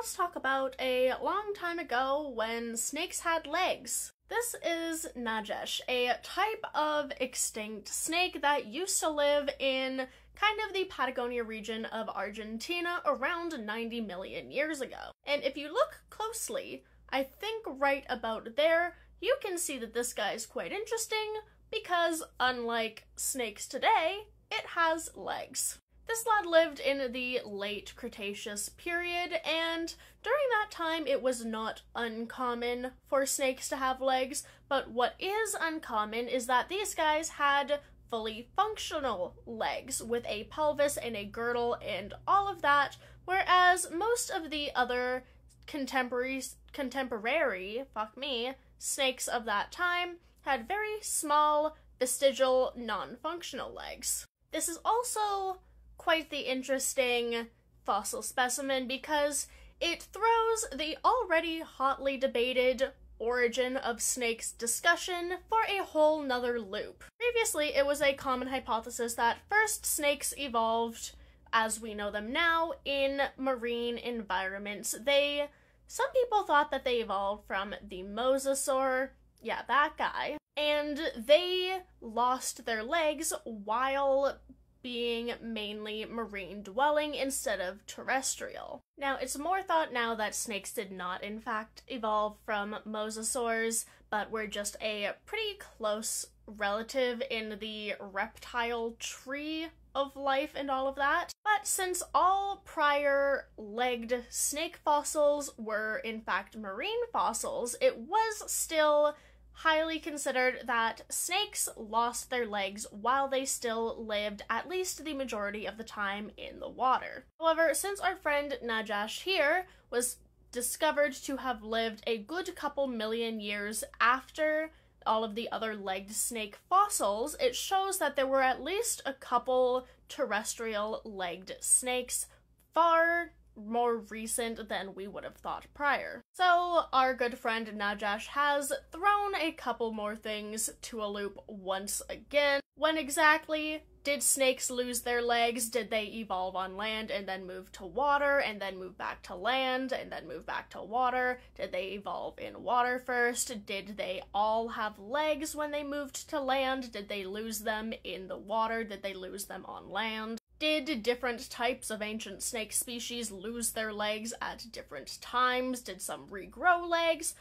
Let's talk about a long time ago when snakes had legs. This is Najash, a type of extinct snake that used to live in kind of the Patagonia region of Argentina around 90 million years ago. And if you look closely, I think right about there, you can see that this guy is quite interesting because unlike snakes today, it has legs. This lad lived in the late Cretaceous period, and during that time it was not uncommon for snakes to have legs, but what is uncommon is that these guys had fully functional legs with a pelvis and a girdle and all of that, whereas most of the other contemporary contemporary, fuck me, snakes of that time had very small vestigial non-functional legs. This is also quite the interesting fossil specimen because it throws the already hotly debated origin of snakes discussion for a whole nother loop. Previously, it was a common hypothesis that first snakes evolved as we know them now in marine environments. They some people thought that they evolved from the mosasaur, yeah, that guy, and they lost their legs while being mainly marine dwelling instead of terrestrial. Now, it's more thought now that snakes did not, in fact, evolve from mosasaurs, but were just a pretty close relative in the reptile tree of life and all of that. But since all prior legged snake fossils were, in fact, marine fossils, it was still highly considered that snakes lost their legs while they still lived at least the majority of the time in the water. However, since our friend Najash here was discovered to have lived a good couple million years after all of the other legged snake fossils, it shows that there were at least a couple terrestrial legged snakes far more recent than we would have thought prior. So, our good friend Najash has thrown a couple more things to a loop once again. When exactly did snakes lose their legs? Did they evolve on land and then move to water and then move back to land and then move back to water? Did they evolve in water first? Did they all have legs when they moved to land? Did they lose them in the water? Did they lose them on land? Did different types of ancient snake species lose their legs at different times? Did some regrow legs?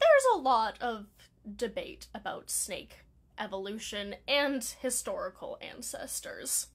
There's a lot of debate about snake evolution and historical ancestors.